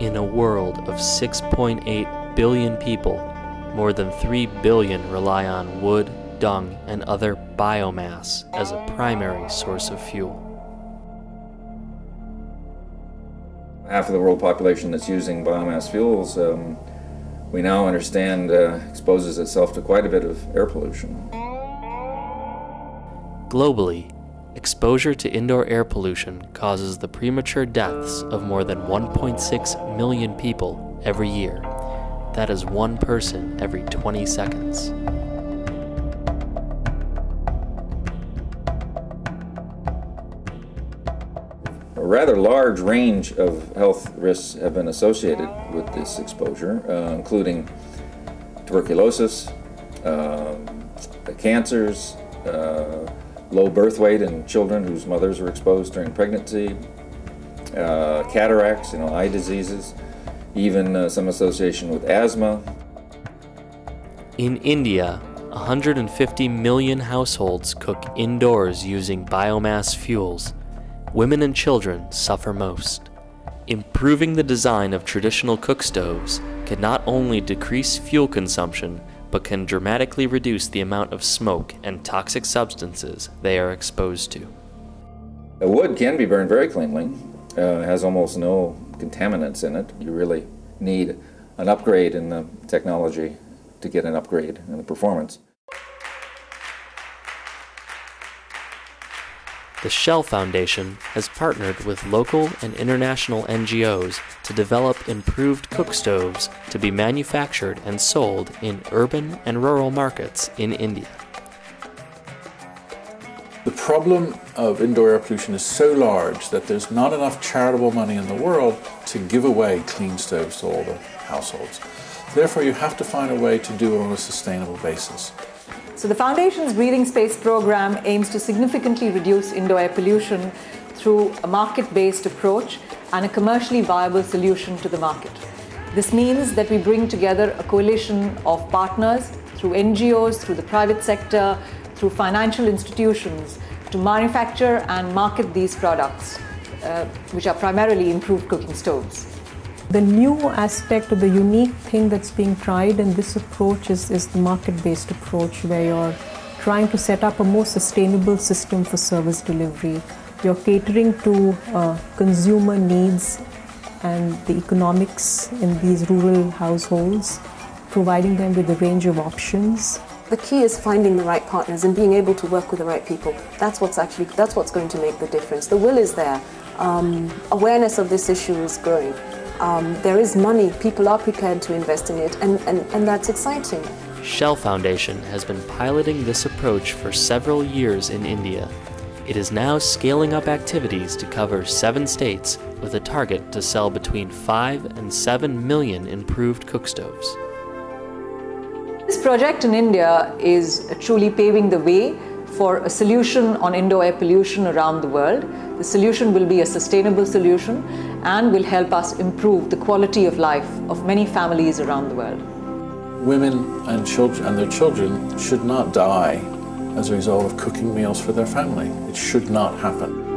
In a world of 6.8 billion people, more than 3 billion rely on wood, dung, and other biomass as a primary source of fuel. Half of the world population that's using biomass fuels, um, we now understand, uh, exposes itself to quite a bit of air pollution. Globally, exposure to indoor air pollution causes the premature deaths of more than 1.6 million people every year. That is one person every 20 seconds. A rather large range of health risks have been associated with this exposure, uh, including tuberculosis, uh, cancers, uh, low birth weight in children whose mothers were exposed during pregnancy, uh, cataracts, you know, eye diseases, even uh, some association with asthma. In India, 150 million households cook indoors using biomass fuels. Women and children suffer most. Improving the design of traditional cook stoves can not only decrease fuel consumption, but can dramatically reduce the amount of smoke and toxic substances they are exposed to. The wood can be burned very cleanly. Uh, has almost no contaminants in it. You really need an upgrade in the technology to get an upgrade in the performance. The Shell Foundation has partnered with local and international NGOs to develop improved cook stoves to be manufactured and sold in urban and rural markets in India. The problem of indoor air pollution is so large that there's not enough charitable money in the world to give away clean stoves to all the households. Therefore, you have to find a way to do it on a sustainable basis. So the Foundation's Breathing Space program aims to significantly reduce indoor air pollution through a market-based approach and a commercially viable solution to the market. This means that we bring together a coalition of partners through NGOs, through the private sector, through financial institutions to manufacture and market these products, uh, which are primarily improved cooking stoves. The new aspect or the unique thing that's being tried in this approach is, is the market based approach, where you're trying to set up a more sustainable system for service delivery. You're catering to uh, consumer needs and the economics in these rural households, providing them with a range of options. The key is finding the right partners and being able to work with the right people. That's what's actually that's what's going to make the difference. The will is there. Um, awareness of this issue is growing um, there is money, people are prepared to invest in it, and, and, and that's exciting. Shell Foundation has been piloting this approach for several years in India. It is now scaling up activities to cover seven states with a target to sell between 5 and 7 million improved cook stoves. This project in India is truly paving the way for a solution on indoor air pollution around the world. The solution will be a sustainable solution and will help us improve the quality of life of many families around the world. Women and children and their children should not die as a result of cooking meals for their family. It should not happen.